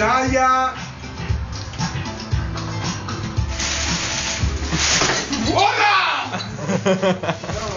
Dalia. ¡Hola!